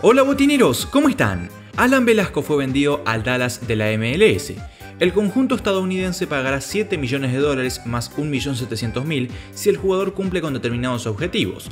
Hola botineros, ¿cómo están? Alan Velasco fue vendido al Dallas de la MLS. El conjunto estadounidense pagará 7 millones de dólares más 1.700.000 si el jugador cumple con determinados objetivos.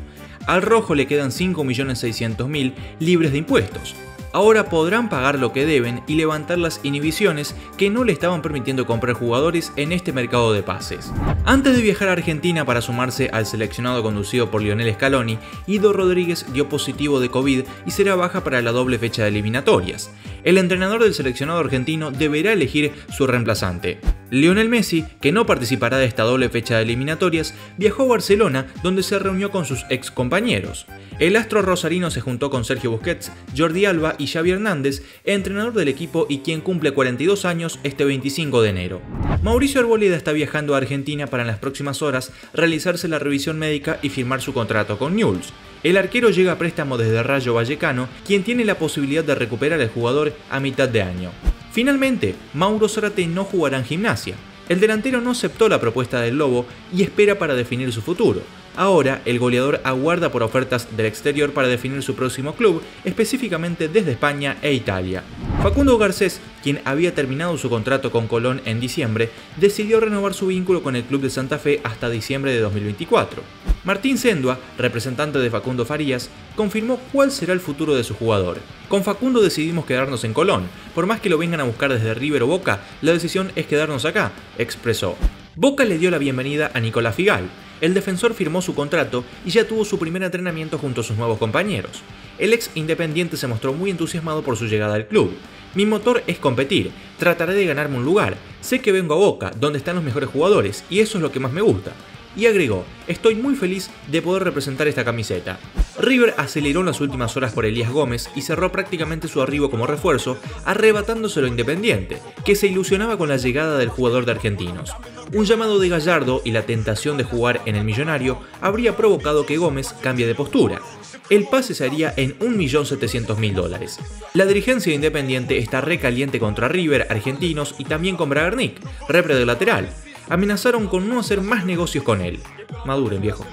Al rojo le quedan 5.600.000 libres de impuestos. Ahora podrán pagar lo que deben y levantar las inhibiciones que no le estaban permitiendo comprar jugadores en este mercado de pases. Antes de viajar a Argentina para sumarse al seleccionado conducido por Lionel Scaloni, Ido Rodríguez dio positivo de COVID y será baja para la doble fecha de eliminatorias. El entrenador del seleccionado argentino deberá elegir su reemplazante. Lionel Messi, que no participará de esta doble fecha de eliminatorias, viajó a Barcelona donde se reunió con sus ex compañeros. El astro rosarino se juntó con Sergio Busquets, Jordi Alba y Xavi Hernández, entrenador del equipo y quien cumple 42 años este 25 de enero. Mauricio Arboleda está viajando a Argentina para en las próximas horas realizarse la revisión médica y firmar su contrato con Newell's. El arquero llega a préstamo desde Rayo Vallecano, quien tiene la posibilidad de recuperar al jugador a mitad de año. Finalmente, Mauro Zarate no jugará en gimnasia. El delantero no aceptó la propuesta del Lobo y espera para definir su futuro. Ahora, el goleador aguarda por ofertas del exterior para definir su próximo club, específicamente desde España e Italia. Facundo Garcés, quien había terminado su contrato con Colón en diciembre, decidió renovar su vínculo con el club de Santa Fe hasta diciembre de 2024. Martín Sendua, representante de Facundo Farías, confirmó cuál será el futuro de su jugador. Con Facundo decidimos quedarnos en Colón. Por más que lo vengan a buscar desde River o Boca, la decisión es quedarnos acá, expresó. Boca le dio la bienvenida a Nicolás Figal. El defensor firmó su contrato y ya tuvo su primer entrenamiento junto a sus nuevos compañeros. El ex independiente se mostró muy entusiasmado por su llegada al club. Mi motor es competir, trataré de ganarme un lugar, sé que vengo a Boca, donde están los mejores jugadores, y eso es lo que más me gusta y agregó, estoy muy feliz de poder representar esta camiseta. River aceleró en las últimas horas por Elías Gómez y cerró prácticamente su arribo como refuerzo, arrebatándoselo Independiente, que se ilusionaba con la llegada del jugador de Argentinos. Un llamado de Gallardo y la tentación de jugar en el millonario habría provocado que Gómez cambie de postura. El pase se haría en 1.700.000 dólares. La dirigencia de Independiente está recaliente contra River, Argentinos y también con Bragarnik, repre de lateral, amenazaron con no hacer más negocios con él. Maduren, viejo.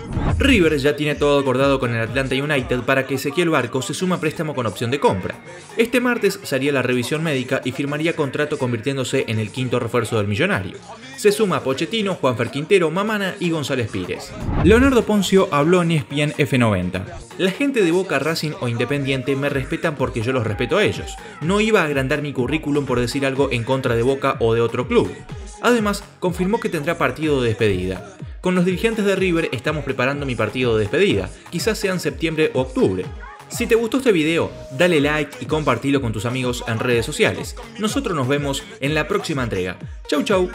River ya tiene todo acordado con el Atlanta United para que Ezequiel Barco se suma préstamo con opción de compra. Este martes haría la revisión médica y firmaría contrato convirtiéndose en el quinto refuerzo del millonario. Se suma Pochettino, Juanfer Quintero, Mamana y González Pires. Leonardo Poncio habló en ESPN F90. La gente de Boca, Racing o Independiente me respetan porque yo los respeto a ellos. No iba a agrandar mi currículum por decir algo en contra de Boca o de otro club. Además, confirmó que tendrá partido de despedida. Con los dirigentes de River estamos preparando mi partido de despedida, quizás sea en septiembre o octubre. Si te gustó este video, dale like y compartilo con tus amigos en redes sociales. Nosotros nos vemos en la próxima entrega. Chau chau.